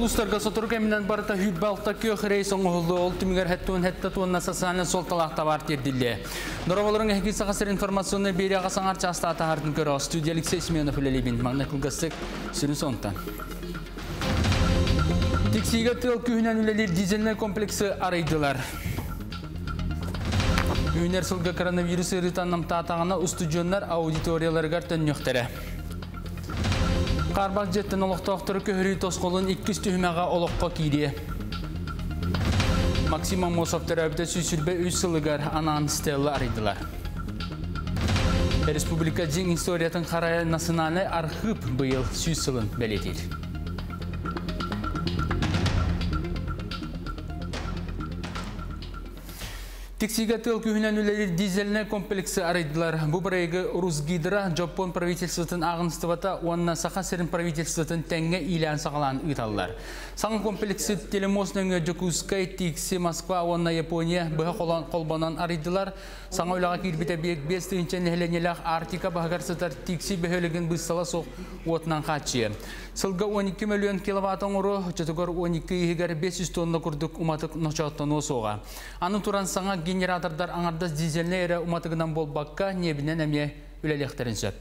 улустарга сотур кеминен барыта хүт балта көх рейс оңғылды ол түмігер хэттуын хэтта туынна сасанын сол талақта бар терділі. Нұрабалырың әхки сақасыр информационны бері ағасаңар часта атағардың көрі студия Алексей Семенов үлелебін. Маңна күлгістік сүрін соңтан. Тексиге тыл күйінен үлелер дизельный комплексі арайдылар. Үйінер сылғы коронавирус ырытаннам татағына устудионлар аудиторияларғар төннөқтері. Қарбақ жеттен олықтақтыры көхірі тосқолын 200 түймеға олыққа кейде. Максима Мосовтар әбді сүйсілбе үз сылығар анан стелла арыдылар. Республика жин историятын қарая национальный архив бұйыл сүйс сылын бәлетер. Тексига тыл күйінен үлелер дизельный комплексы арайдылар. Бұл бірайғы Русгидра Жапон правительствотын ағыныстывата, онына сақа серін правительствотын тәңге илән сағалан ұйталылар. Саңын комплексы телемосның Жокускай, Тикси, Москва, онына Япония бұға қолбанан арайдылар. Саңа ойлаға келбіті бек 5 түйінчен нәхіленелақ Артика бағарсытар Тикси бөхөлігін бұстала соқ отынан қатшы. Сылға 12 миллион киловаттың ұры, жөтігір 12 егер 500 тонна күрдік уматық нұчаттан осуға. Аны туран саңа генератордар аңардас дизельне әрі уматығынан бол баққа небінен әме үләлектерін сөп.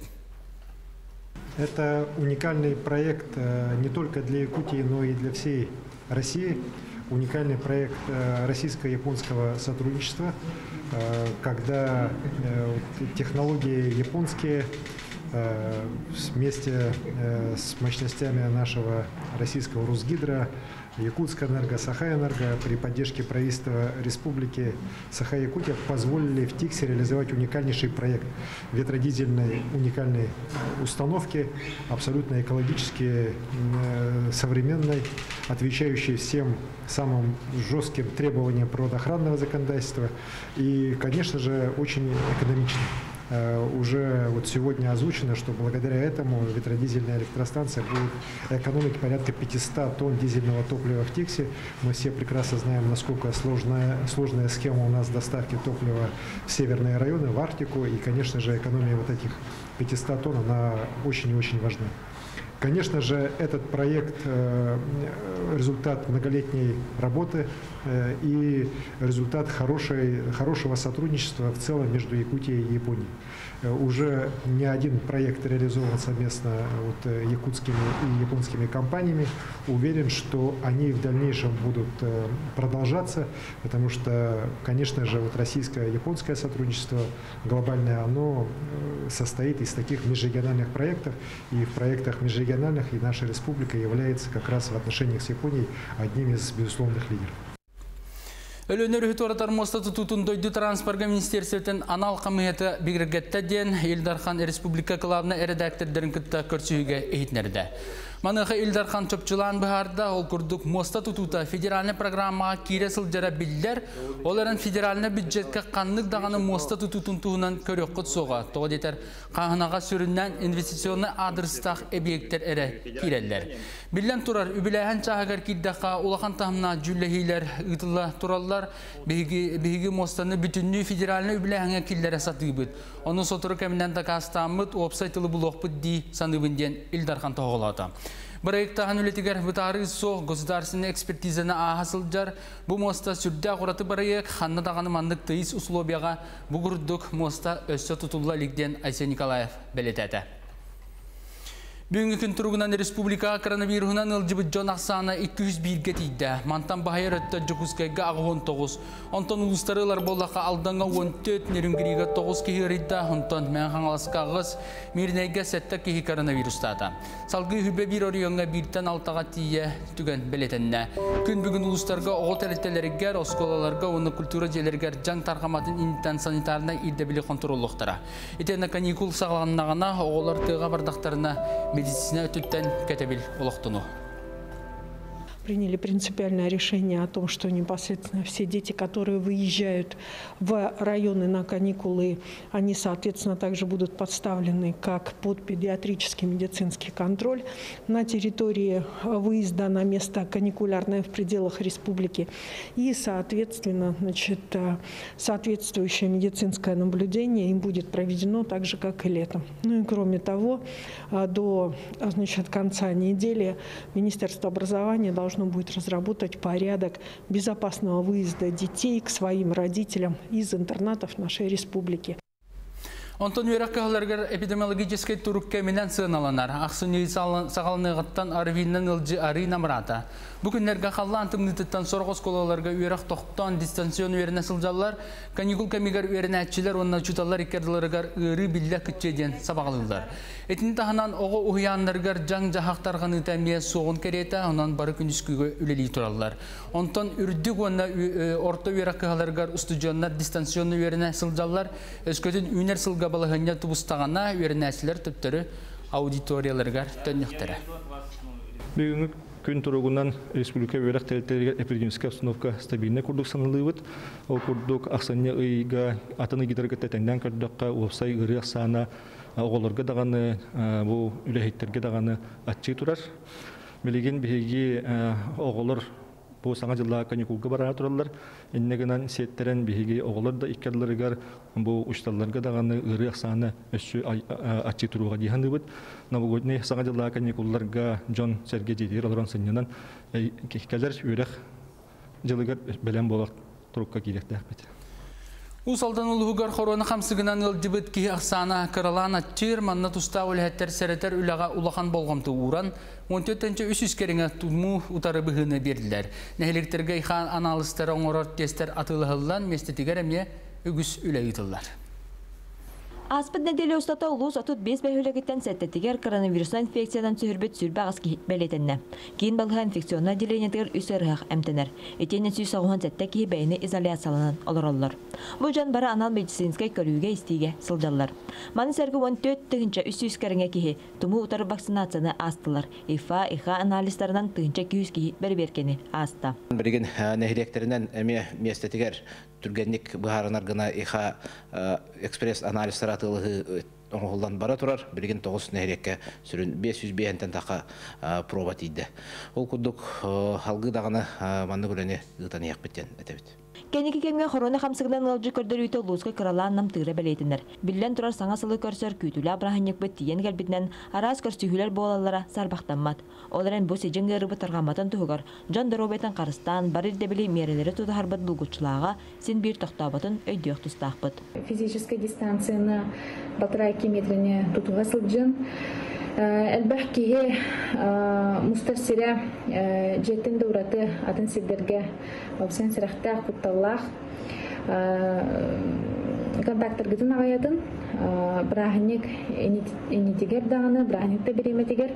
Это уникальный проект э, не только для Якутии, но и для всей России. Уникальный проект э, российско-японского сотрудничества, э, когда технологии японские вместе с мощностями нашего российского Русгидро Якутская энерго, Саха-энерго при поддержке правительства Республики Саха-Якутия позволили в ТИКСе реализовать уникальнейший проект ветродизельной уникальной установки, абсолютно экологически э, современной, отвечающей всем самым жестким требованиям природоохранного законодательства и, конечно же, очень экономичной. Э, уже вот сегодня озвучено, что благодаря этому ветродизельная электростанция будет экономить порядка 500 тонн дизельного топлива в Тиксе. Мы все прекрасно знаем, насколько сложная, сложная схема у нас доставки топлива в северные районы, в Арктику. И, конечно же, экономия вот этих 500 тонн, она очень и очень важна. Конечно же, этот проект э, – результат многолетней работы э, и результат хорошей, хорошего сотрудничества в целом между Якутией и Японией. Э, уже не один проект реализован совместно вот, якутскими и японскими компаниями. Уверен, что они в дальнейшем будут продолжаться, потому что, конечно же, вот российско-японское сотрудничество глобальное, оно состоит из таких межрегиональных проектов, и в проектах межрегиональных региональных, и наша республика является как раз в отношениях с Японией одним из безусловных лидеров. Өлөнөр үтіоратар мостаты тұтын дойды транспорга министерсетен анал қамыйеті бігіргетті ден Елдархан Республика Клабына редактордерін күтті көрсүйге ехетнерді. Маныха Илдархан Чопчулан бахарда ол курдук моста тутута федеральный программаға кире сылжара билдер, оларын федеральный бюджетке қанлык дағаны моста тутутун туһунан көрөккөт соға. Тоғы детер қағынаға сүріннен инвестиционный адрестақ объекттер әрі киреллер. Биллен турар үбіләйін чағагар киддақа улахан тахымна жүлләхейлер ұтылла тураллар беги мостаны бүтінні федеральный үбіләйінге киллері сатыбыт. Оны сотыры кәмінен такастамыт опсайтылы бұлоқпыт ди саныбынден Илдархан тоғылады. Проекттахан үлетігер бұтары соқ государственный экспертизаны ахасылжар бұ моста сүрді барайық ханны дағаны мандық тыйыз условияға бұғырдық моста өссі тұтылла лигден Айсен Николаев бәлетәді. Бүгінгі күн тұрғынан республика коронавирусынан ылжыбыт жон ақсаны 201-ге тейді. Мантан бағайыр өтті жүкізгайға ағы 19. Онтан ұлыстарылар болаққа алданға 14 нерінгірігі 9 кехі рейді. Онтан мән қаңаласқа ғыз мирнайға сәтті кехі коронавирустады. Салғы хүбе бір орионға біртен алтаға тие түген білетінне. Күн бүгін ұлыстарға оғы тәреттелергер, осколаларға, оны культура желергер жан тарқаматын интен санитарына ирдебілі контроллықтара. Итені каникул сағаланнағына оғылар тыға бардақтарына медицина өтүттен кетебил олоқтуну. Приняли принципиальное решение о том, что непосредственно все дети, которые выезжают в районы на каникулы, они, соответственно, также будут подставлены как под педиатрический медицинский контроль на территории выезда на место каникулярное в пределах республики. И, соответственно, значит, соответствующее медицинское наблюдение им будет проведено так же, как и летом. Ну и кроме того, до значит, конца недели Министерство образования должно будет разработать порядок безопасного выезда детей к своим родителям из интернатов нашей республики. Онтон үйрәк кағыларғар эпидемиологический турук кәмінен сығыналанар. Ақсын үй сағалынығыттан арвиннен ылжы ари намырата. Бүгінлерге қалла антымнытыттан сорғыз колаларға үйрәк тоқтан дистанцион үйеріне сылжалар, каникул кәмігер үйеріне әтчілер, онна чуталар икерділерігер үйрі білі күтчеден сабағылылар. Этин таханан оғы уяннаргар жаң жахақтарған үтәмие соғын кереті, онан бары күнүскүгө үлели тураллар. Онтон үрдік онна орта үйрәк кағыларғар устуджоннар дистанционны үйеріне сылжалар, өскөтін үйнер сылға балығыня тубустағана үйернәсілер түптірі аудиторияларға төнніктері. Бүгінгі күн тұрғынан республика өрәк тәлтелер эпидемическая обстановка стабильный курдук санылыбыт. Ол курдук ақсанне ыйга атыны гидерге тәтәндән көрдіққа уапсай ырық сана оғылырға дағаны бұл үләхеттерге дағаны атчы тұрар. Білеген бігі оғылыр Бу саңа жылла каникулга бара тураллар. Иннегенен сеттерен биһиги оголор да иккерлеригер бу ушталларга даганы ырык саны өссү ачы туруга диханыбыт. Новогодний саңа жылла каникулларга Джон Сергей Дидир олорон сыннан келер үрек жылыгар белем болак турукка киректәхбит. Усалдан улугар хорона хамсыгынан ылжыбыт ки ақсана каралана тир манна туста үлһәттер сәрәтер үләға улахан болғамты уран 14-нче үс үскереңе туму утары быһыны бердиләр. Нәһелектерге ихан анализтер оңорор тестер атылыһыллан местетигер эмне үгүс үлә итыллар. Аспыт неделе устата улус отут бес бәйхөлегіттен сәттетігер коронавирусна инфекциядан сүрбет сүрбә ағыз бәлетенне. Кейін балға инфекционна отделениятығыр үс ырғақ әмтенер. Етенен сүй сағуған сәтті ки бәйіні изоляцияланан олар Бұл жан бары анал медицинскай көрүүге истиге сылдаллар. Маны сәргі 14 тыгынча үс үс кәріңе кихи туму утары вакцинацияны астылар. ИФА, ИХА анализдарынан күйіз кихи бәрберкені аста. Бірген нәхиректерінен әме местетігер түргенник быһарынар гына иха экспресс анализ саратылыгы оңолдан бара турар билген тогуз нерекке сүрүн 500 бейентен така проба тийди ол кудук халгы даганы манны көрөне ытан яқпеттен этебит Кенеки кемге хорона хамсыгынан ылжы көрдөр үйті лузга кыралаан нам тыыра бәлейтінер. Биллен турар саңа сылы көрсөр күйтүлі абраханьяк бөт тиен кәлбітнен арас көрсүхүлер болалара сарбақтанмат. Оларын бу сежен гырыбы тарғаматын туһугар. Жон доробетен қарыстан барыр дебили мерелері тудахарбат булгучулаага син бир тоқтабатын өйдіөк тустаақпыт. Физическая дистанцияны батырай метріне тутуға сылжын. Әлбәх кие мустарсире жеттен дураты атын сидерге обсен сирахта кутталлах контакттар гытын агаятын брахник инитигер даганы брахникта береметигер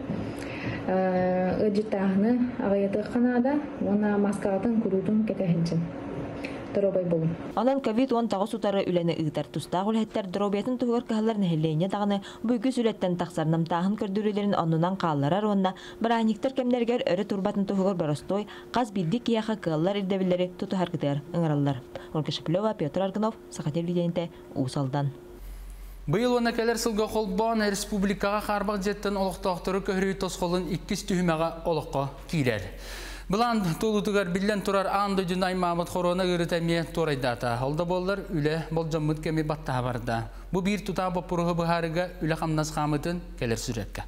ыджитаахны агаяты ханада она маскатын курутун кетехинчин торобай болу. Анан ковид-19 сутары үләне ыгтар тустагы үлһәттәр дробиятын тугар каһалар нәһелләйне дагыны бүгү сүләттән тахсарнам таһын көрдүрүләрен аннан каалларар онна браниктер кемнәргәр өрө турбатын тугар баростой каз биддик яха кааллар ирдәбилләре туту харкытар ыңыраллар. Ольга Шеплева, Петр Аргунов, Сахател Виденте, Усалдан. Быйыл оны кәлер сылға қолбан республикаға қарбақ жеттен олықтақтыры көхірі тосқолын 2 түйімеға олыққа кейлер. Бұлан толутугар билен турар анды жүнай мамыт хорона үрітәме торайдата. Алда болар үлі болжамыт кеме батта барда. Бұ бір тұта бапырығы бұхарыға үлі қамнас қамытын келер сүретке.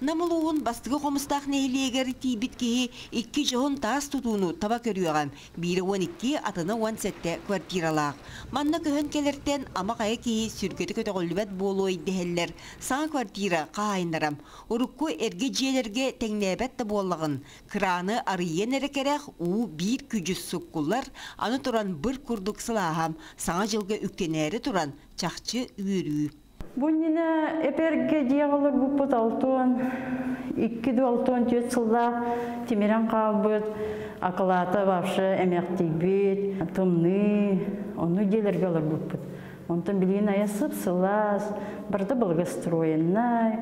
Намылуын бастығы қомыстақ нәйлегері тейбіт кеге ikki жоғын тас тұтуыну таба көріуған. Бері 12 атыны 10 сәтті квартиралақ. Манна көхін келерттен ама қайы кеге сүргеті көті қолыбәт болу өйдігелер. Саң квартира қайындарам. Урукку әрге жиелерге тәңнәбәтті болығын. Краны арыйен әрекерек у бір күжіс сұққылар. Аны тұран бір күрдік сылағам. Саңа жылғы үктенәрі тұран чақчы үйірі. Буннина эперге диягылыр буппут алтуон, икки ду алтуон түйет сылда тимирен қалбыт, акылата бапшы эмектейбит, тумны, оны делерге олар. Онтон билген аясып сылас, барды благостроеннай,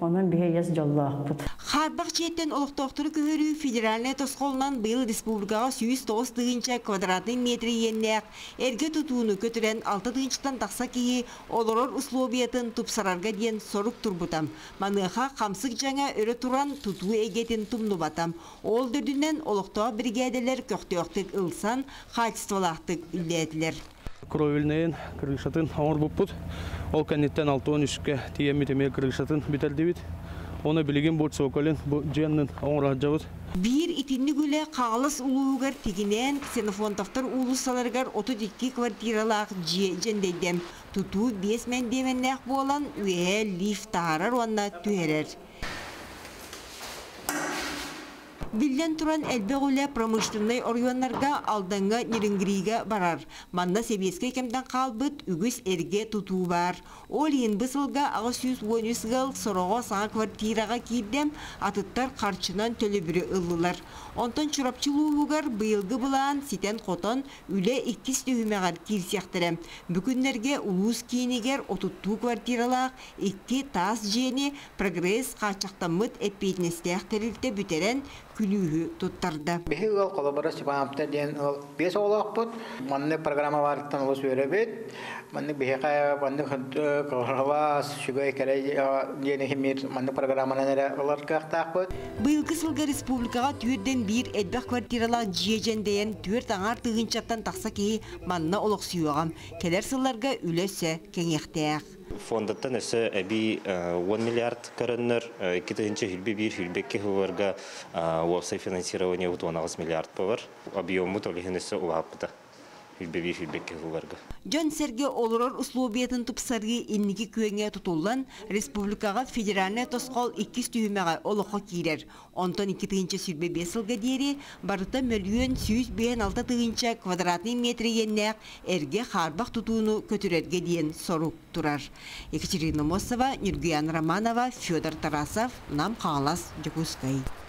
онон бие яз жоллаақпыт. Харбақ четтен олықтоқтыры көхөрі федеральный тосқолынан бұл республикаға 109 дығынша квадратный метр еннәк әрге тұтуыны көтірен 6 дығыншықтан тақса кейі олорор условиятын тұпсарарға ден сорук турбутам. Маныға қамсық жаңа өрі туран тұту егетін тұмны батам. Ол дүрдінен олықтау бригадалар көқтеоқтық ылсан, хатистолақтық үлдетілер. Кровельнейн кыргышатын оңор буппут ол кәнеттен алтуон үшке тиемми теме кыргышатын бителдибит оны билеген бут соколен бу женнин оңор аджабыт Бир итинни күле қағылыс улуугар тигинен ксенофонтовтар улусаларгар 32 квартиралаах жие жендейдем. Туту 5 мен болан үе лифт таарар онна түһерер. Биллен туран әлбәғулә промышленный органнарга алданга нирингрига барар. Манна себеске кемден қалбыт үгіс эрге туту бар. Ол ен бысылга ағыс yüз он гал сороға саңа квартираға кирдем атыттар қарчынан төлі бірі ылылар. Онтон чурапчылуугар быйылгы булан ситен қотон үле иккис түйімеғар кирсияқтырым. Бүкінлерге улус кейінігер отутту квартиралақ икки тас жені прогресс қачақтамыт эппейтнестияқтырылты бүтерен күлүүһү туттарды. Бихи ден ул бес олоқпут. Манны программа. Манны манны шугай кере дени химир манны программаны олар сылга республикага түрден бир эдбәк квартиралар жиежен дейен түр таңар тыгынчаттан тақса ки манна олық сүйоғам. Келер сылларга үлесе кеңектәк. Фондаттан өсө эби 1 миллиард көрөннөр китинче хилби бир хилбекке хыварга уопсай финансирование ут 19 миллиард повар объему толихин өсө улапта хилби бир хилбекке хыварга Жон Серге олорор условиятын тупсарги инники күеңе тутуллан республикага тосқол 2 түйімеға олыққа кирер. Онтон 2 тыгынча сүрбе бесылға дери барыта мөлүйен сүйіз бейін 6 тыгынча квадратный метр еннәк әрге харбақ тутууну көтүрерге дейін сорук турар. Екатерина Мосова, Нюргиян Романова, Федор Тарасов, Нам Қалас, Джекускай.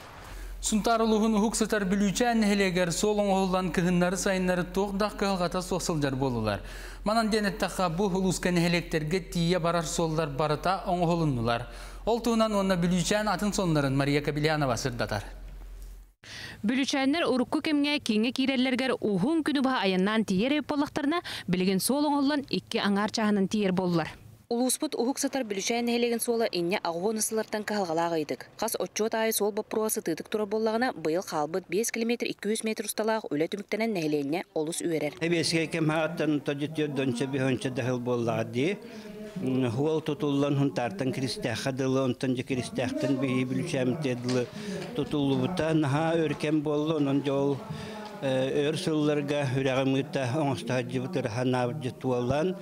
Сунтарылығын ұқсатар білүүчән хелегер солың оғылдан кіхіннары сайынлары тоғдақ кығылғата соқсылдар болулар. Манан денеттаққа бұл ұлысқан хелектерге тие барар солдар барыта оңғылынылар. Ол туынан онына білүүчән атын сонларын Мария Кабилянова сырдатар. Бүлүчәннер урукку кемге кинге киреллергер ухун күнү ба аяннан тиер боллактарына билген сол оңоллан икки аңар чаһанын тиер боллар. Улуспут ухук сатар бүлүчән хелеген сола инне агуон ысылартан калгалаагайдык. Кас отчет ай сол бопросы тыдык тура боллагына быйыл халбыт 5 км 200 метр усталаак үле түмүктенен нехеленне олус үерер. Эбеске кем хааттан тожитер донча бихонча дахыл боллагы Хуал тутуллан хун тартан кристяха дылы, онтан же кристяхтан бихи бүлчәм тедылы тутуллубута наха өркен боллы, онон жол өр сылларга үрәгымыта оңоста жыбытыр ханабы жытуалан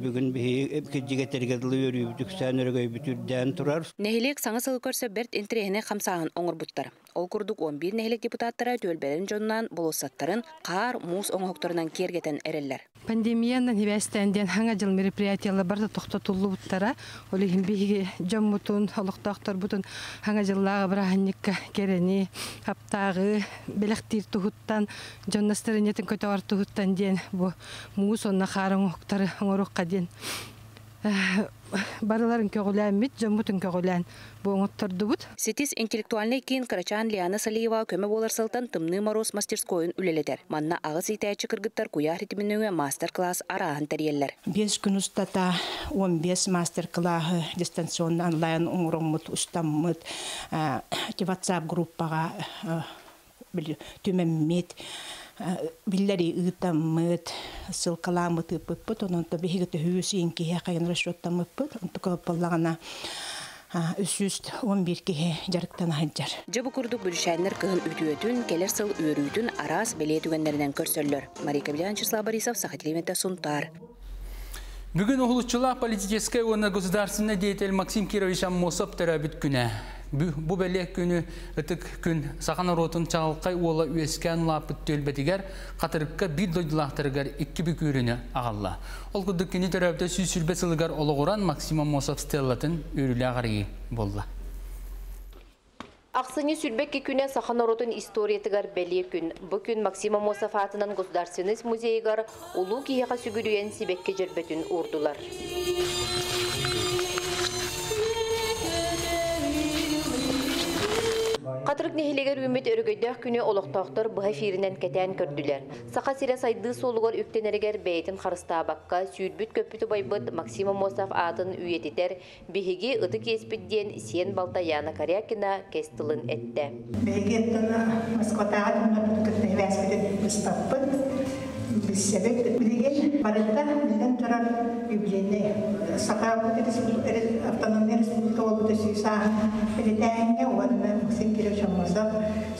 бүгүн бихи кеджигетерге дылы өрүбүтүк сэн өргөй бүтүрдән турар. Нехилек саңа сылы көрсө берт интерехине хамсаһын оңорбуттар. Ол курдук 11 нехилек депутаттары төлберин жонунан болосаттарын кар, мус оңокторунан кергетен эреллер. Пандемиянан хибәстәндән хаңа жыл мероприятиялар барда тохтотуллу буттара. Олы химби жаммутун, олуктактар бутун хаңа жыллага браханникка керени, хаптагы, белектир тухуттан, жоннастырынетін көтө артуһуттан диен бу муус онна харың октары оңорукка диен барыларын көгүләмит жомутун көгүлән бу оңоттордубут Ситис интеллектуальный кин Карачан Лиана Салиева көмө болар сылтан тымны мороз мастерскойын үлеледер. Манна агыс итәчи кыргыттар куя ритминуе мастер-класс араан тәрелләр. 5 күн устата 15 мастер-классы дистанционно онлайн оңроммут устаммыт WhatsApp группага түмәммет биллери ыытаммыт ссылкаламыт ыппыппыт ононто бихигите хүйүсиин киһи кайын расчеттаммыппыт онтука боллагана үсүст он бир киһи жарыктан хаджар Жабы курдук бүлшәннер кыһын үтүөтүн, келер сыл үөрүүтүн арас беле түгеннеринен көрсөллөр. Марика Билян Числа Борисов, Сахатилимета Сунтар. Бүгін ұғылышчылар политическая оны государственный деятель Максим Кирович Аммосов тәрәбіт күні. Бу бәлек күні үтік күн сақан ротын чағылқай ола үйескен лапыт төлбетігер қатырыққа бір дойдылақтырығар екі бүк үріні ағалла. Ол күдік күні тәрәбіті сүйсүрбе сылығар олығыран Максим Аммосов стеллатын үрілі ағарығы болды. Ақсыны сүрбекке күнен сахан оротын историятыгар бәле күн. Бұ күн Максима Мосов атынан Государственный музейгар улу киеға сүгірюен сибекке жербетін урдулар. Қатырық нехелегер үміт өргөйдөх күні олықтақтар бұға фирінен кәтән көрділер. Сақа сире сайды солуғар үктенерігер бәйтін қарыстабаққа сүйірбіт көппіті байбыт Максима Мосов атын үйететер бігіге ұты кеспідден сен балта Яна Корякина кестілін әтті. Бұткітті Бессебек билеген барытта нәтен тұрар юбилейне автономия республика мен Максим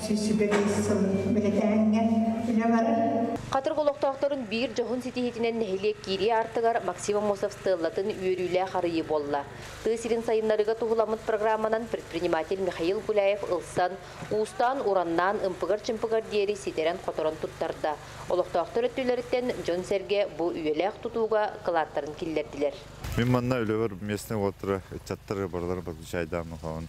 сүйсү белесин билетәңгә биле барар Қатыр қолықтақтарын бір жоғын сетихетінен нәхелек кири артығар Максима Мосов стыллатын үйерүлі қарыйы болла. Тысирин сайынларыға тұғыламыт программанан предприниматель Михаил Гуляев ылсан, устан ураннан ымпығар-чымпығар дері сетерен қоторын тұттарда. Олықтақтар өттілеріттен Джон Серге бұл үйелек тұтуға қылаттарын келдерділер. Мен манна өлөөр местне отыра чаттары барлар бак жайдамы хон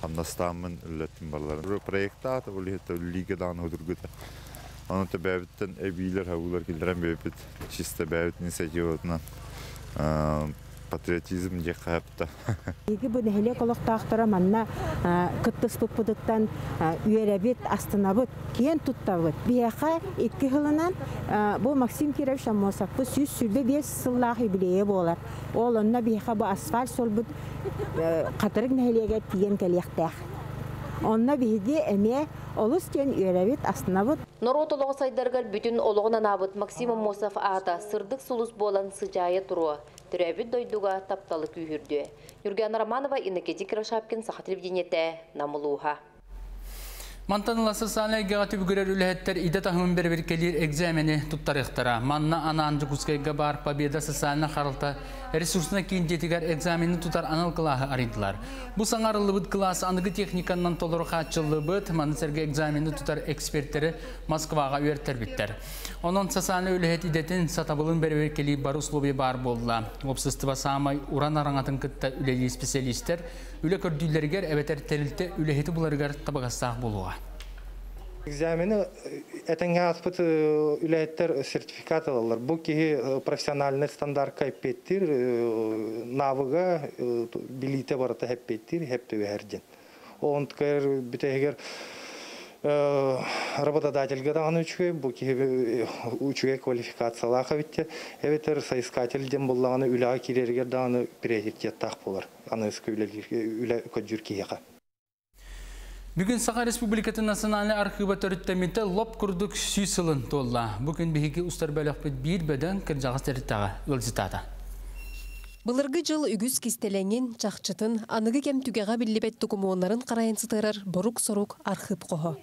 хамнастамын үллеттин барлар. Проекта ата улихта лигадан худургута. Оны чисто бәбіт инициативатынан патриотизм де қапта. Еге бұл нәхеле қолықтақтыра манна күттіс бұппыдықтан үйерәбет, астынабыт, кен тұттабыт. Бияқа екі ғылынан бұл Максим Кирев Шамосов бұл сүйіз сүрбе бес сыллағы білее болар. Ол онына бияқа бұл асфальт сол бұд қатырық нәхелеге тиген кәлияқтақ. Онна биһиги эме олус тен үйрәбит астынабыт. Норот олығы сайдаргар бүтін олығынан абыт Максима Мосов ата сырдық сулус болан сыжайы тұруы. Түрәбіт дойдуға тапталы күйірді. Юрген Романова, Иннокети Крашапкин, Саха телевидениете, Намылуха. Мантанла социальный география бүгірер үләттер иде тахымын бір бір келер экзамені тұттарықтыра. Манна ана анжы күскайға бар победа социальна қарылта ресурсына кейін жетігер экзамені тұтар анал қылағы аридылар. Бұл саңарылы бұд класс анығы техниканнан толыры қатшылы бұд, манысерге экзамені тұтар эксперттері Москваға үйертер біттер. Onun социальный үләт идетін сатабылын бір бір келер бар условия бар болла. Опсыстыва самай уран араңатын кытта үләлі специалистер үле көрдүйлергер әбетер тәрілті үләхеті бұларығар табағастақ болуға. Экзамены әтәңгә аспыт үләттер сертификат алалар. Бу ки профессиональный стандарт кайпеттир, навыга билите барата хеппеттир, хепте вердин. Он ткер битегер работодательге даган үчүгө бу үчүгө квалификациялаха битте. Эбетер соискатель дем буллаганы үләгә кирергер даганы приоритет так булар. Аны өскөйләргә үлә көҗүр кияга. Бүгін Сақа Республикаты национальный архива төріттеметі лоп күрдік сүйсілін толла. Бүгін бігеге ұстар бәліқпет бір бәден кіржағыз тәріттаға өлзітада. Былыргы жыл үгіз кистеленген чақчытын анығы кем түгеға білібет документарын қарайын сытырыр борук-сорук архив қоғы.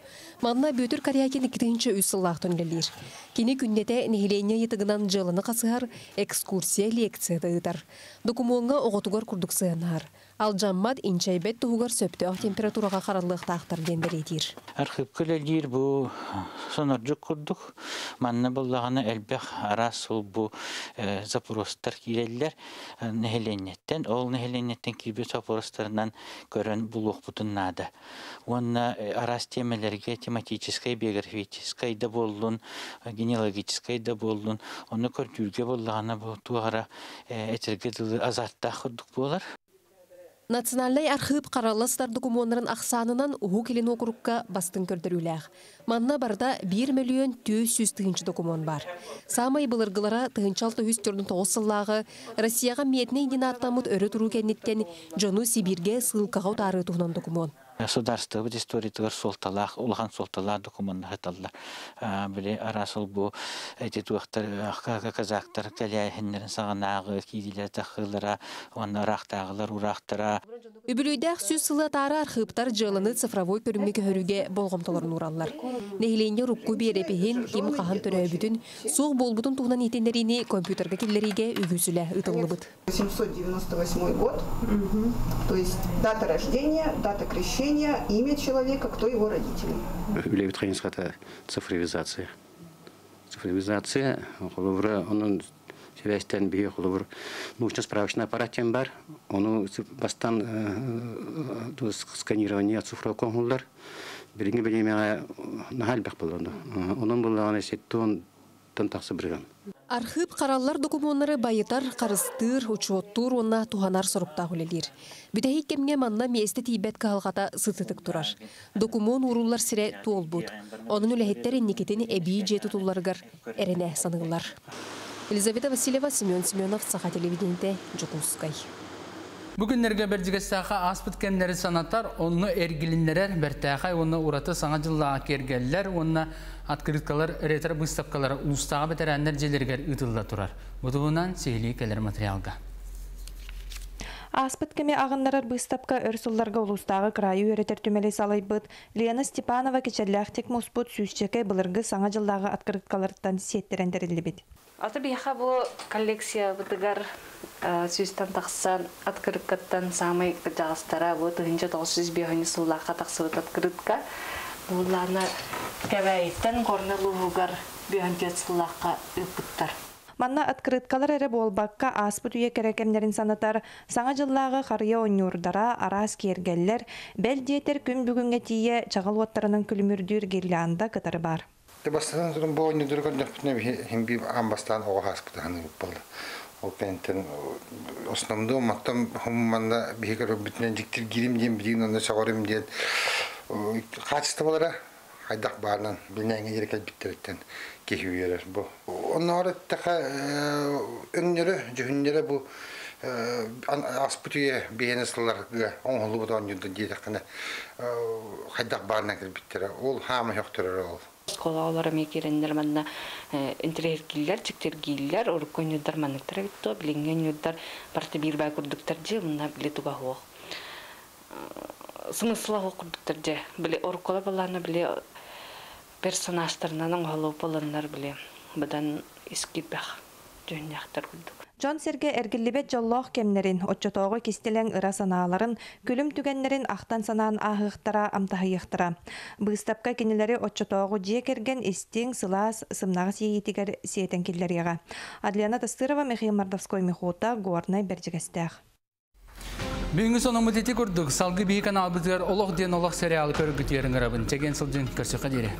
Манна бөтір кариякен икітінші үсіллақ төнлелер. Кені күннете нехилене етігінан жылыны қасығар экскурсия лекция дығытар. Документға оғытуғар күрдік сыянар. Ал жаммат инчайбет туғар сөпті температураға қарарлық тақтыр дендер етір. Архив көлелер бұл сонаржық күрдік. Манна болағаны әлбәқ арас ол бұл запростар келелер нехеленеттен. Ол нехеленеттен кирбе запростарынан көрін бұл оқпытыннады. Онна арас темелерге тематической, биографической да болдун, генеалогической да болдун. Оны көрдүрге болағаны бұл туғара әтерге азартта күрдік болар. Национальный архив қаралыстар документларын ақсанынан ұғу келен округка бастың көрдіруләғ. Манна барда 1 миллион 400 тыгынчы документ бар. Самай былыргылара тыгынчалты үз түрдің тоғысыллағы Россияға метіне ининаттамыт өрі тұру кәнеттен Жону Сибирге сылқағау тары туғынан документ. Государство бит историятыгар солталах улахан солталах документ хаталлар биле арасыл бу эти туактар казактар каляхиннерин саганагы кидилер тахылара онна рахтагылар урахтара Үбүлүйдәк сүз сылы тары архивтар жылыны цифровой көрүммеге хөрүгө болгомтолорун ураллар. Нехиленге рукку берепихин ким кахан төрөбүтүн суг болбутун тугунан итендерини компьютерге киллериге үгүсүлө ытыллыбыт. 798 год. То есть дата рождения, дата крещения, имя человека, кто его родители. Үлебит кайынската цифровизация. Цифровизация, onun Себестен бие құлыбыр научно-справочный аппарат тем бар. Оны бастан сканирование цифров коңғылдар. Біріңі білемеға нахал бәк болғанды. Оның болғаны сеттуын тан тақсы бірген. Архив қараллар документары байытар, қарыстыр, учуоттур, онна туханар соруктаа хүлелер. Бүтәһи кемге манна месте тибет калгата сытытык турар. Документ урулар сире туолбут. Onun үләһеттер никетин эби же тутулларгар эрене саныгылар. Елизавета Васильева, Семен Семенов, Саха телевидениете, Жукускай. Бүгіннерге бердігістаға аспыт кемдері санаттар, оны әргілінлерер, бәртәқай, оны ураты саңа жыллаға кергеллер, оны открыткалар, ретер выставкалар, ұлыстаға бетерәнлер желергер ұтылда тұрар. Бұдығынан сейлі келер материалға. Аспыт кеме ағындарар быстапка өрсулларга улустағы крайы өретер түмелей салайбыт. Лена Степанова кечерләхтек муспут сүйсчеке былыргы саңа жылдағы открыткалардан сеттерендерілі бит. Аты бияха бу коллекция бытыгар сүйстен тақсан открыткаттан самый жағастара бу тыгынча 905 сыллаққа тақсыбыт открытка. Буларны кәбәйттен корны лугар бүйөнче сыллаққа үппүттар. Манна открыткалар эре болбакка аспыт үйе керекемнерин санатар, саңа жыллағы қария онюрдара арас кергеллер, бәл диетер күн бүгінге тие чағал уаттарының күлімүрдүр гирлянда кытары бар. Бастан турun bu oyunu durgan yaptığını hem bir ambastan o haspıtanı yapıldı. O kentin osnamda mattam humanda bir kere bütün diktir girim diyeyim bir gün çağırayım diye kaçtı balara haydak barnan bilinen gereken bittirekten kehiyor bu. Onlar taka önleri cühünleri bu аспытые бейнесларга оңолу бодан юнда дейдакана хайдак барна кир биттера ол хама ол Колалар мекерендер манна интерергиллер, чиктергиллер, оруккон юдар манныктар битто, барты. Смысла же, биле оруккола баланы биле персонажтарынан оңолу боланнар биле, бұдан искит бах жөнняқтар курдук. Жон Серге эргиллибет жоллоох кемнерин, отчотоого кистелең ыра санааларын, күлүм түгеннерин ахтан санаан ахыктара амтахыйыктара. Быстапка кинилери отчотоого жие керген истиң сылаас сымнагы сиетигер сиетен киллерияга. Адлиана Тастырова, Михаил Мардовской, Михута, Горнай, Бердигестях. Бүгінгі соны мұдеті көрдік. Салғы бейі канал бұзгар олық ден олық сериалы көргітерін ғырабын. Теген сылжын көрсіқа дере.